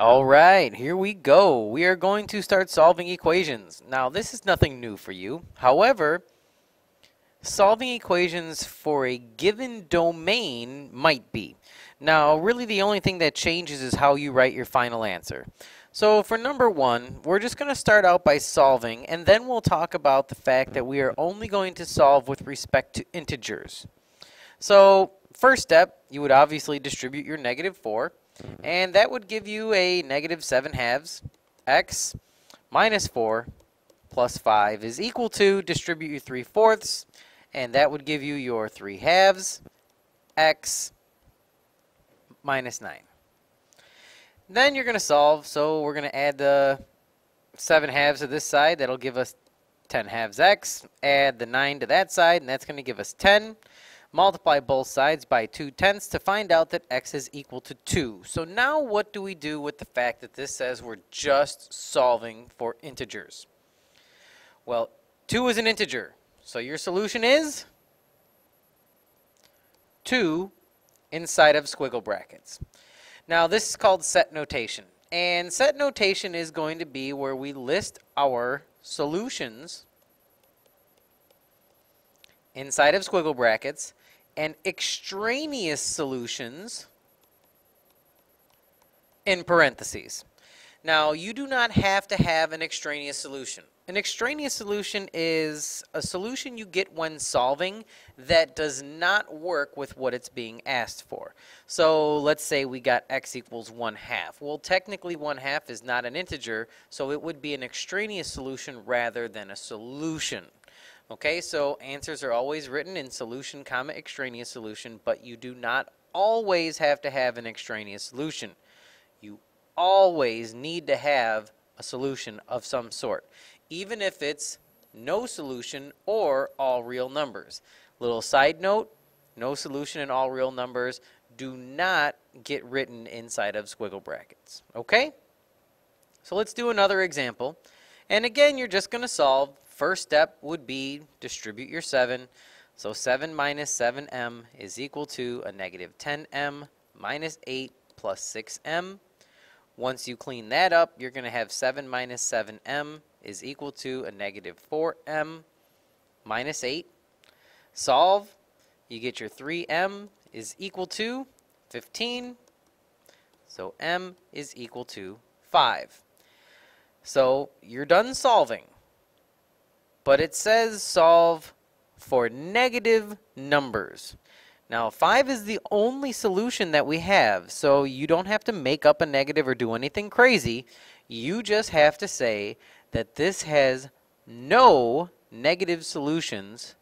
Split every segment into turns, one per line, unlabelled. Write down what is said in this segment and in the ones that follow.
All right, here we go. We are going to start solving equations. Now, this is nothing new for you. However, solving equations for a given domain might be. Now, really the only thing that changes is how you write your final answer. So for number one, we're just going to start out by solving, and then we'll talk about the fact that we are only going to solve with respect to integers. So first step, you would obviously distribute your negative 4. And that would give you a negative 7 halves. x minus 4 plus 5 is equal to distribute your 3 fourths. And that would give you your 3 halves. x minus 9. Then you're going to solve. So we're going to add the 7 halves to this side. That'll give us 10 halves x. Add the 9 to that side, and that's going to give us 10. Multiply both sides by 2 tenths to find out that x is equal to 2. So now what do we do with the fact that this says we're just solving for integers? Well, 2 is an integer. So your solution is 2 inside of squiggle brackets. Now this is called set notation. And set notation is going to be where we list our solutions inside of squiggle brackets and extraneous solutions in parentheses. Now, you do not have to have an extraneous solution. An extraneous solution is a solution you get when solving that does not work with what it's being asked for. So let's say we got x equals 1 half. Well, technically 1 half is not an integer, so it would be an extraneous solution rather than a solution. Okay, so answers are always written in solution comma extraneous solution, but you do not always have to have an extraneous solution. You always need to have a solution of some sort, even if it's no solution or all real numbers. Little side note, no solution and all real numbers do not get written inside of squiggle brackets. Okay? So let's do another example. And again, you're just going to solve first step would be distribute your 7. So 7 minus 7m is equal to a negative 10m minus 8 plus 6m. Once you clean that up, you're going to have 7 minus 7m is equal to a negative 4m minus 8. Solve. You get your 3m is equal to 15. So m is equal to 5. So you're done solving but it says solve for negative numbers. Now, 5 is the only solution that we have, so you don't have to make up a negative or do anything crazy. You just have to say that this has no negative solutions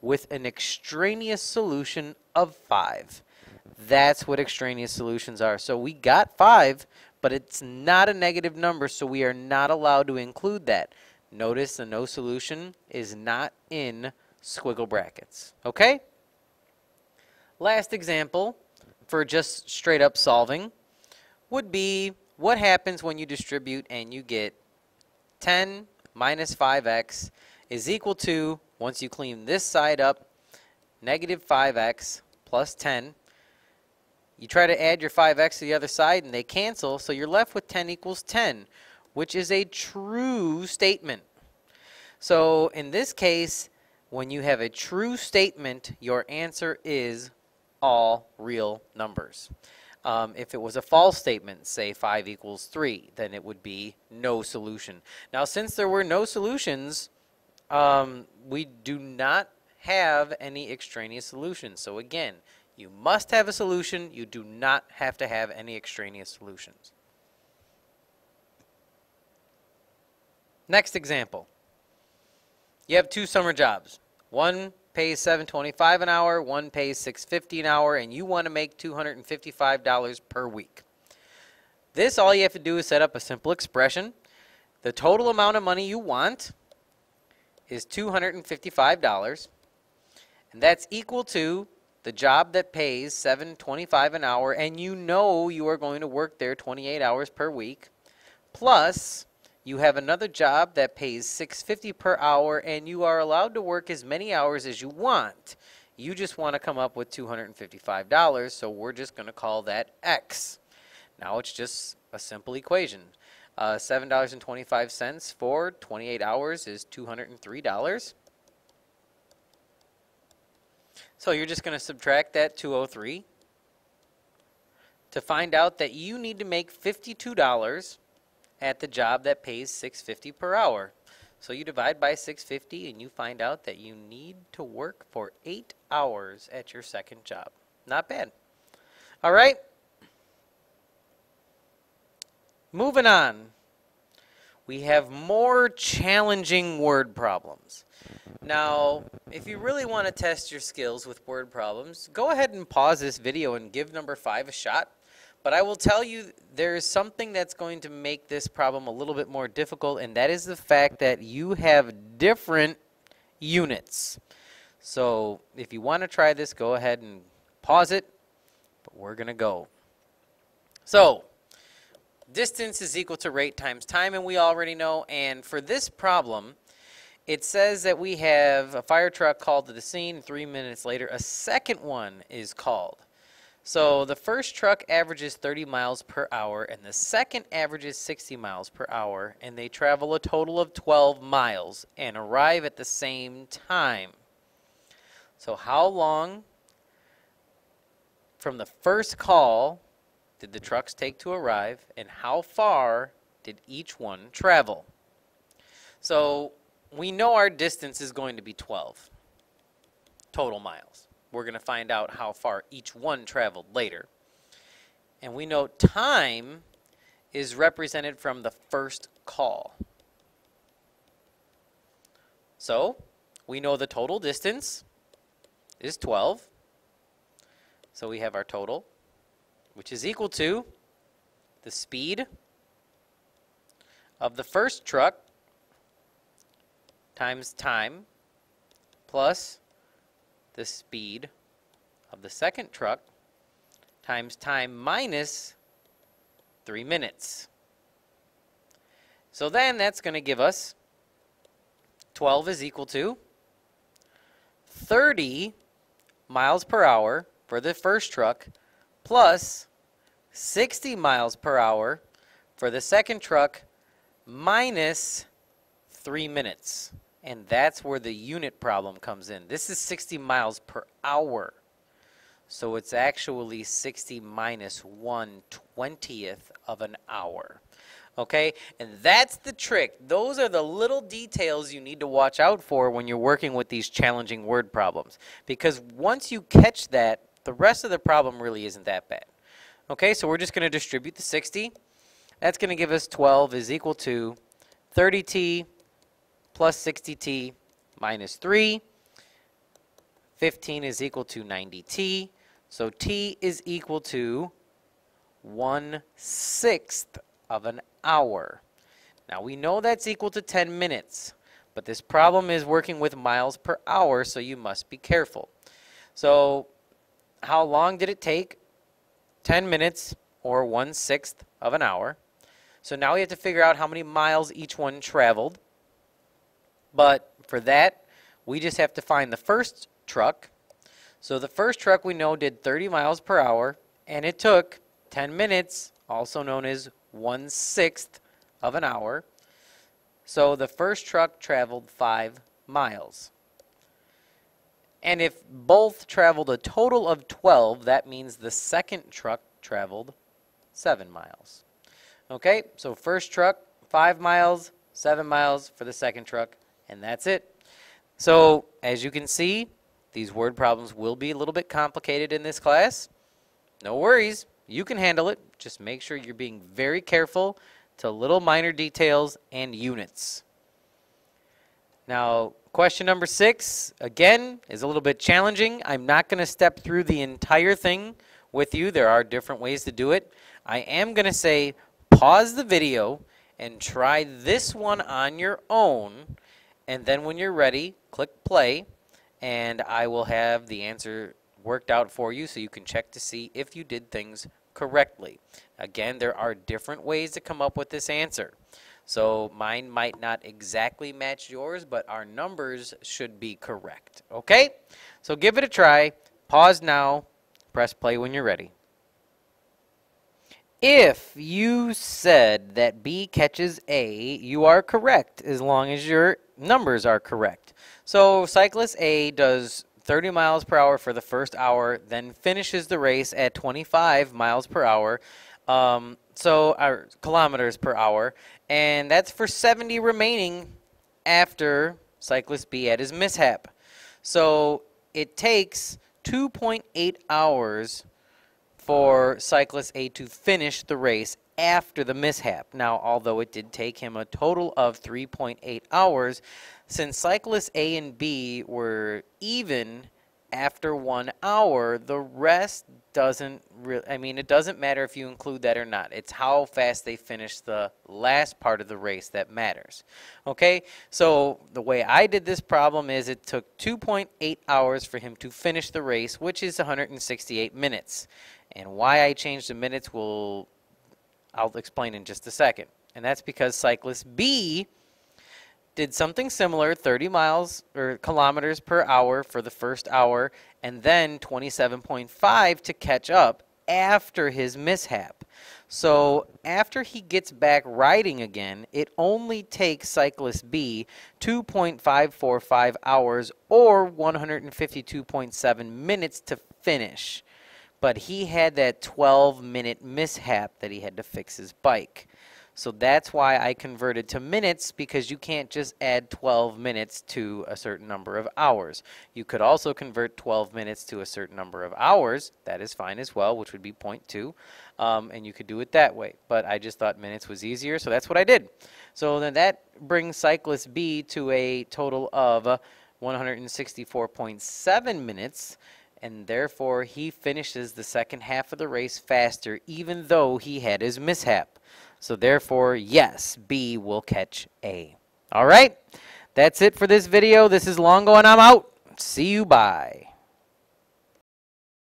with an extraneous solution of 5. That's what extraneous solutions are. So we got 5, but it's not a negative number, so we are not allowed to include that. Notice the no solution is not in squiggle brackets. Okay? Last example for just straight up solving would be what happens when you distribute and you get 10 minus 5x is equal to, once you clean this side up, negative 5x plus 10. You try to add your 5x to the other side and they cancel, so you're left with 10 equals 10 which is a true statement. So in this case, when you have a true statement, your answer is all real numbers. Um, if it was a false statement, say 5 equals 3, then it would be no solution. Now, since there were no solutions, um, we do not have any extraneous solutions. So again, you must have a solution. You do not have to have any extraneous solutions. Next example. You have two summer jobs. One pays 725 an hour, one pays 650 an hour, and you want to make $255 per week. This, all you have to do is set up a simple expression. The total amount of money you want is $255, and that's equal to the job that pays 725 an hour, and you know you are going to work there 28 hours per week, plus you have another job that pays 650 per hour and you are allowed to work as many hours as you want. You just want to come up with $255, so we're just going to call that X. Now it's just a simple equation. Uh, $7.25 for 28 hours is $203. So you're just going to subtract that 203 to find out that you need to make $52 at the job that pays 650 per hour. So you divide by 650 and you find out that you need to work for 8 hours at your second job. Not bad. All right. Moving on. We have more challenging word problems. Now, if you really want to test your skills with word problems, go ahead and pause this video and give number 5 a shot. But I will tell you there is something that's going to make this problem a little bit more difficult, and that is the fact that you have different units. So if you want to try this, go ahead and pause it, but we're going to go. So distance is equal to rate times time, and we already know. And for this problem, it says that we have a fire truck called to the scene. Three minutes later, a second one is called. So the first truck averages 30 miles per hour, and the second averages 60 miles per hour, and they travel a total of 12 miles and arrive at the same time. So how long from the first call did the trucks take to arrive, and how far did each one travel? So we know our distance is going to be 12 total miles. We're going to find out how far each one traveled later. And we know time is represented from the first call. So we know the total distance is 12. So we have our total, which is equal to the speed of the first truck times time plus the speed of the second truck times time minus 3 minutes. So then that's going to give us 12 is equal to 30 miles per hour for the first truck plus 60 miles per hour for the second truck minus 3 minutes. And that's where the unit problem comes in. This is 60 miles per hour. So it's actually 60 minus 1 20th of an hour. Okay? And that's the trick. Those are the little details you need to watch out for when you're working with these challenging word problems. Because once you catch that, the rest of the problem really isn't that bad. Okay, so we're just going to distribute the 60. That's going to give us 12 is equal to 30t plus 60t minus 3. 15 is equal to 90t. So t is equal to 1 sixth of an hour. Now we know that's equal to 10 minutes, but this problem is working with miles per hour, so you must be careful. So how long did it take? 10 minutes or 1 sixth of an hour. So now we have to figure out how many miles each one traveled. But for that, we just have to find the first truck. So the first truck we know did 30 miles per hour, and it took 10 minutes, also known as one sixth of an hour. So the first truck traveled five miles. And if both traveled a total of 12, that means the second truck traveled seven miles. Okay, so first truck, five miles, seven miles for the second truck, and that's it. So as you can see, these word problems will be a little bit complicated in this class. No worries, you can handle it. Just make sure you're being very careful to little minor details and units. Now, question number six, again, is a little bit challenging. I'm not going to step through the entire thing with you. There are different ways to do it. I am going to say pause the video and try this one on your own and then when you're ready, click play, and I will have the answer worked out for you so you can check to see if you did things correctly. Again, there are different ways to come up with this answer. So mine might not exactly match yours, but our numbers should be correct. Okay? So give it a try. Pause now. Press play when you're ready. If you said that B catches A, you are correct as long as your numbers are correct. So cyclist A does 30 miles per hour for the first hour, then finishes the race at 25 miles per hour, um, so uh, kilometers per hour, and that's for 70 remaining after cyclist B had his mishap. So it takes 2.8 hours for cyclist A to finish the race after the mishap. Now, although it did take him a total of 3.8 hours, since cyclists A and B were even after one hour, the rest doesn't really, I mean, it doesn't matter if you include that or not. It's how fast they finish the last part of the race that matters. Okay, so the way I did this problem is it took 2.8 hours for him to finish the race, which is 168 minutes. And why I changed the minutes will, I'll explain in just a second. And that's because cyclist B did something similar 30 miles or kilometers per hour for the first hour and then 27.5 to catch up after his mishap. So after he gets back riding again, it only takes cyclist B 2.545 hours or 152.7 minutes to finish. But he had that 12 minute mishap that he had to fix his bike. So that's why I converted to minutes because you can't just add 12 minutes to a certain number of hours. You could also convert 12 minutes to a certain number of hours. That is fine as well, which would be 0.2. Um, and you could do it that way. But I just thought minutes was easier, so that's what I did. So then that brings cyclist B to a total of uh, 164.7 minutes and therefore he finishes the second half of the race faster even though he had his mishap. So therefore, yes, B will catch A. All right, that's it for this video. This is Longo, and I'm out. See you, bye.